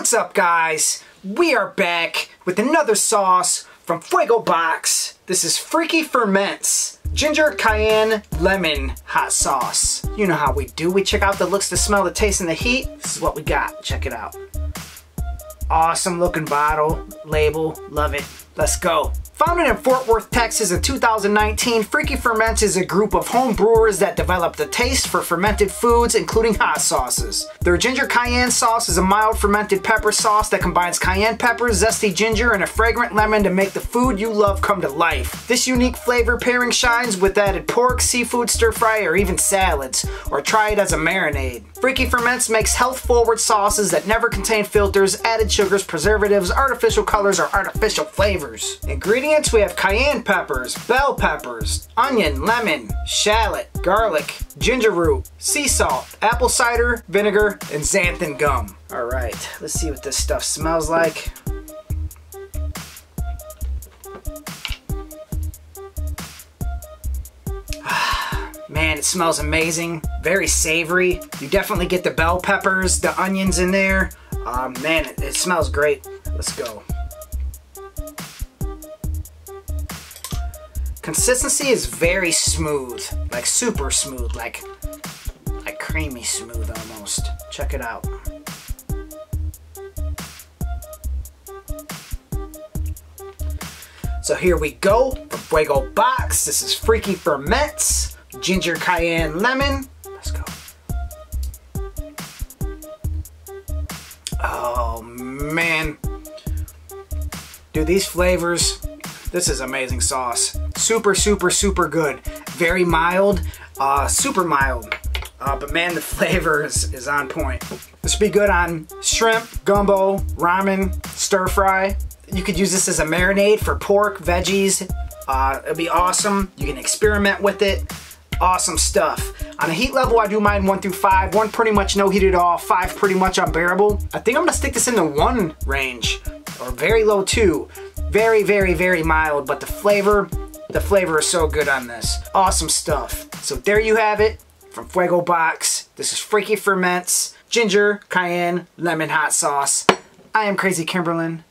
What's up guys? We are back with another sauce from Fuego Box. This is Freaky Ferments Ginger Cayenne Lemon Hot Sauce. You know how we do. We check out the looks, the smell, the taste, and the heat. This is what we got. Check it out. Awesome looking bottle, label, love it. Let's go. Founded in Fort Worth, Texas in 2019, Freaky Ferments is a group of home brewers that developed a taste for fermented foods, including hot sauces. Their ginger cayenne sauce is a mild fermented pepper sauce that combines cayenne pepper, zesty ginger, and a fragrant lemon to make the food you love come to life. This unique flavor pairing shines with added pork, seafood stir fry, or even salads, or try it as a marinade. Freaky Ferments makes health-forward sauces that never contain filters, added sugars, preservatives, artificial colors, or artificial flavors. Ingredients ingredients, we have cayenne peppers, bell peppers, onion, lemon, shallot, garlic, ginger root, sea salt, apple cider, vinegar, and xanthan gum. All right, let's see what this stuff smells like. Man, it smells amazing. Very savory. You definitely get the bell peppers, the onions in there. Uh, man, it, it smells great. Let's go. Consistency is very smooth, like super smooth, like like creamy smooth almost. Check it out. So here we go, the Fuego box. This is Freaky Ferments, ginger cayenne lemon. Let's go. Oh man. Dude, these flavors, this is amazing sauce. Super, super, super good. Very mild, uh, super mild. Uh, but man, the flavor is, is on point. This would be good on shrimp, gumbo, ramen, stir fry. You could use this as a marinade for pork, veggies. Uh, it'd be awesome. You can experiment with it. Awesome stuff. On a heat level, I do mine one through five. One pretty much no heat at all. Five pretty much unbearable. I think I'm gonna stick this in the one range or very low two. Very, very, very mild, but the flavor, the flavor is so good on this. Awesome stuff. So there you have it from Fuego Box. This is Freaky Ferments, ginger, cayenne, lemon hot sauce. I am Krazy Kimberlin.